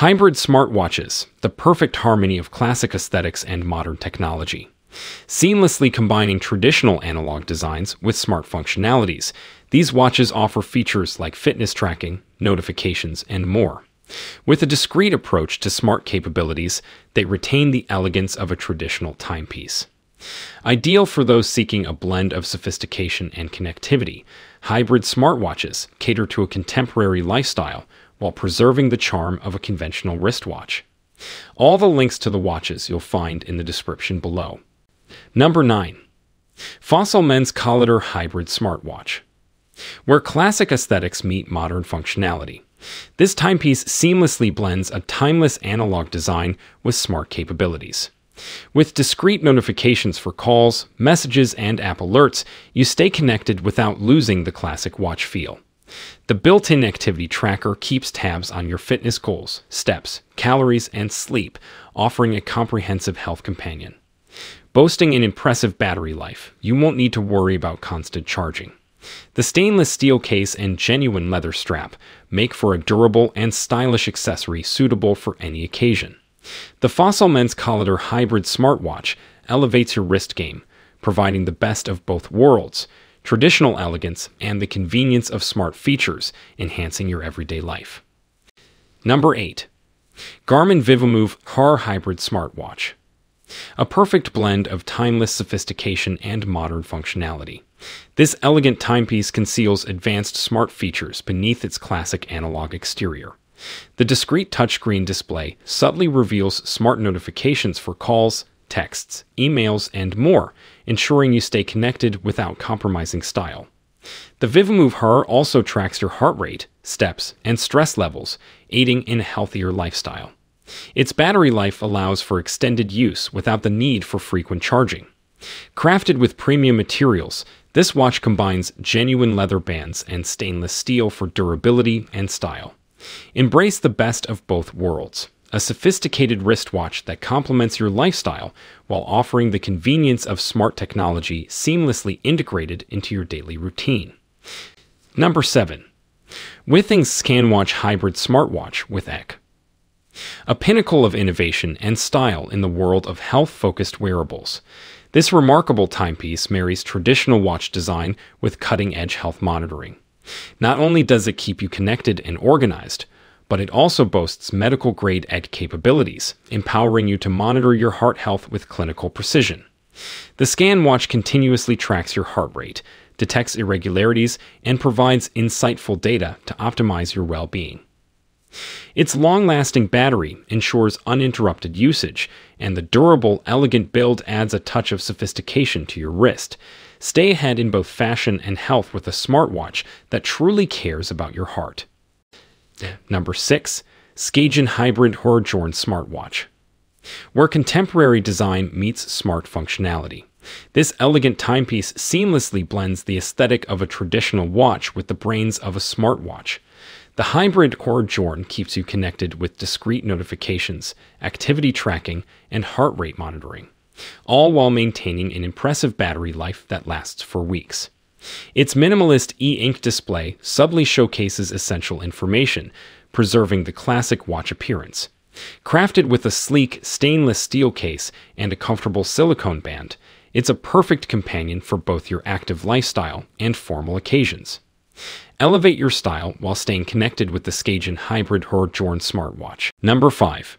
Hybrid smartwatches, the perfect harmony of classic aesthetics and modern technology. Seamlessly combining traditional analog designs with smart functionalities, these watches offer features like fitness tracking, notifications, and more. With a discreet approach to smart capabilities, they retain the elegance of a traditional timepiece. Ideal for those seeking a blend of sophistication and connectivity, hybrid smartwatches cater to a contemporary lifestyle while preserving the charm of a conventional wristwatch. All the links to the watches you'll find in the description below. Number 9. Fossil Men's Collider Hybrid Smartwatch. Where classic aesthetics meet modern functionality. This timepiece seamlessly blends a timeless analog design with smart capabilities. With discrete notifications for calls, messages, and app alerts, you stay connected without losing the classic watch feel. The built in activity tracker keeps tabs on your fitness goals, steps, calories, and sleep, offering a comprehensive health companion. Boasting an impressive battery life, you won't need to worry about constant charging. The stainless steel case and genuine leather strap make for a durable and stylish accessory suitable for any occasion. The Fossil Men's Collider Hybrid Smartwatch elevates your wrist game, providing the best of both worlds traditional elegance and the convenience of smart features, enhancing your everyday life. Number 8. Garmin Vivomove HR Hybrid Smartwatch. A perfect blend of timeless sophistication and modern functionality. This elegant timepiece conceals advanced smart features beneath its classic analog exterior. The discrete touchscreen display subtly reveals smart notifications for calls, texts, emails, and more, ensuring you stay connected without compromising style. The Vivomove HR also tracks your heart rate, steps, and stress levels, aiding in a healthier lifestyle. Its battery life allows for extended use without the need for frequent charging. Crafted with premium materials, this watch combines genuine leather bands and stainless steel for durability and style. Embrace the best of both worlds a sophisticated wristwatch that complements your lifestyle while offering the convenience of smart technology seamlessly integrated into your daily routine. Number 7. Withings ScanWatch Hybrid Smartwatch with ECG. A pinnacle of innovation and style in the world of health focused wearables. This remarkable timepiece marries traditional watch design with cutting edge health monitoring. Not only does it keep you connected and organized, but it also boasts medical grade ECG capabilities, empowering you to monitor your heart health with clinical precision. The Scan Watch continuously tracks your heart rate, detects irregularities, and provides insightful data to optimize your well being. Its long lasting battery ensures uninterrupted usage, and the durable, elegant build adds a touch of sophistication to your wrist. Stay ahead in both fashion and health with a smartwatch that truly cares about your heart. Number 6. Skagen Hybrid HR Jorn Smartwatch. Where contemporary design meets smart functionality. This elegant timepiece seamlessly blends the aesthetic of a traditional watch with the brains of a smartwatch. The hybrid HR Jorn keeps you connected with discrete notifications, activity tracking, and heart rate monitoring, all while maintaining an impressive battery life that lasts for weeks. Its minimalist e ink display subtly showcases essential information, preserving the classic watch appearance. Crafted with a sleek stainless steel case and a comfortable silicone band, it's a perfect companion for both your active lifestyle and formal occasions. Elevate your style while staying connected with the Skagen Hybrid HR Jorn smartwatch. Number 5.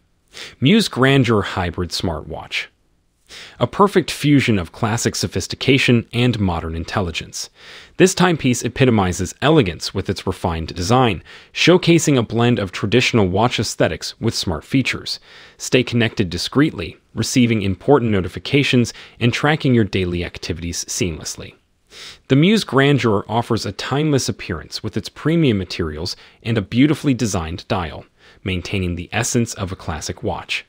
Muse Grandeur Hybrid Smartwatch a perfect fusion of classic sophistication and modern intelligence. This timepiece epitomizes elegance with its refined design, showcasing a blend of traditional watch aesthetics with smart features. Stay connected discreetly, receiving important notifications, and tracking your daily activities seamlessly. The Muse Grandeur offers a timeless appearance with its premium materials and a beautifully designed dial, maintaining the essence of a classic watch.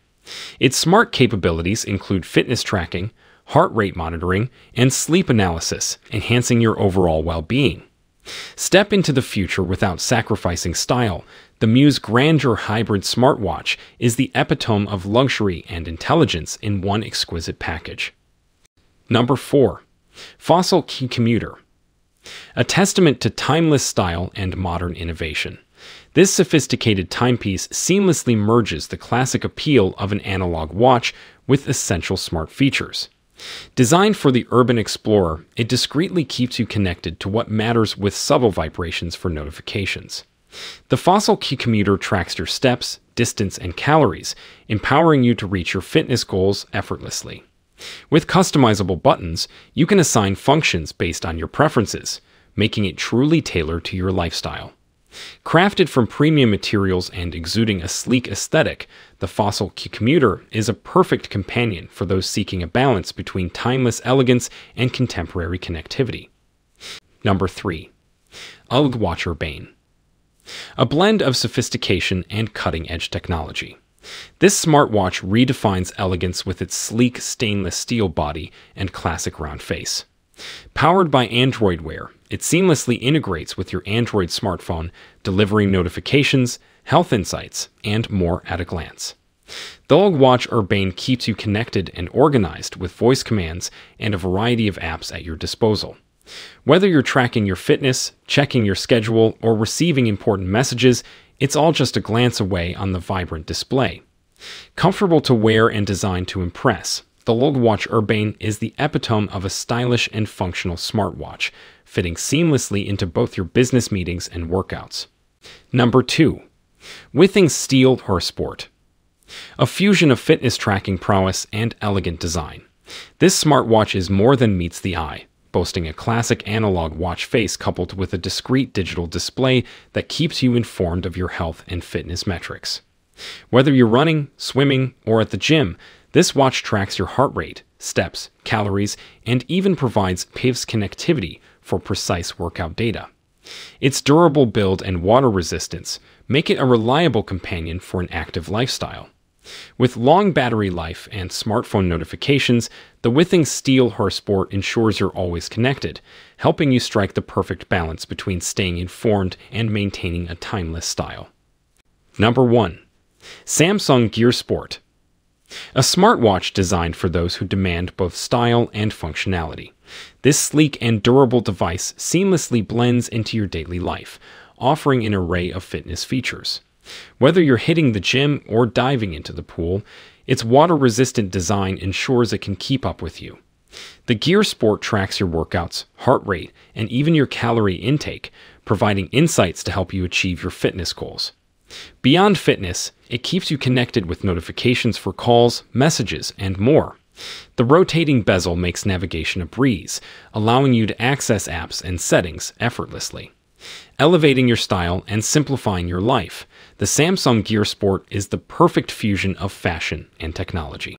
Its smart capabilities include fitness tracking, heart rate monitoring, and sleep analysis, enhancing your overall well being. Step into the future without sacrificing style. The Muse Grandeur Hybrid smartwatch is the epitome of luxury and intelligence in one exquisite package. Number 4. Fossil Q Commuter. A testament to timeless style and modern innovation. This sophisticated timepiece seamlessly merges the classic appeal of an analog watch with essential smart features. Designed for the urban explorer, it discreetly keeps you connected to what matters with subtle vibrations for notifications. The Fossil Q Commuter tracks your steps, distance, and calories, empowering you to reach your fitness goals effortlessly. With customizable buttons, you can assign functions based on your preferences, making it truly tailored to your lifestyle. Crafted from premium materials and exuding a sleek aesthetic, the Fossil Commuter is a perfect companion for those seeking a balance between timeless elegance and contemporary connectivity. Number 3. LG Watch Urbane. A blend of sophistication and cutting edge technology. This smartwatch redefines elegance with its sleek stainless steel body and classic round face. Powered by Android Wear, it seamlessly integrates with your Android smartphone, delivering notifications, health insights, and more at a glance. The Watch Urbane keeps you connected and organized with voice commands and a variety of apps at your disposal. Whether you're tracking your fitness, checking your schedule, or receiving important messages, it's all just a glance away on the vibrant display. Comfortable to wear and designed to impress, the LG Watch Urbane is the epitome of a stylish and functional smartwatch, fitting seamlessly into both your business meetings and workouts. Number 2. Withings Steel HR Sport. A fusion of fitness tracking prowess and elegant design. This smartwatch is more than meets the eye, boasting a classic analog watch face coupled with a discreet digital display that keeps you informed of your health and fitness metrics. Whether you're running, swimming, or at the gym, this watch tracks your heart rate, steps, calories, and even provides GPS connectivity for precise workout data. Its durable build and water resistance make it a reliable companion for an active lifestyle. With long battery life and smartphone notifications, the Withings Steel Sport ensures you're always connected, helping you strike the perfect balance between staying informed and maintaining a timeless style. Number 1. Samsung Gear Sport. A smartwatch designed for those who demand both style and functionality. This sleek and durable device seamlessly blends into your daily life, offering an array of fitness features. Whether you're hitting the gym or diving into the pool, its water resistant design ensures it can keep up with you. The Gear Sport tracks your workouts, heart rate, and even your calorie intake, providing insights to help you achieve your fitness goals. Beyond fitness, it keeps you connected with notifications for calls, messages, and more. The rotating bezel makes navigation a breeze, allowing you to access apps and settings effortlessly. Elevating your style and simplifying your life, the Samsung Gear Sport is the perfect fusion of fashion and technology.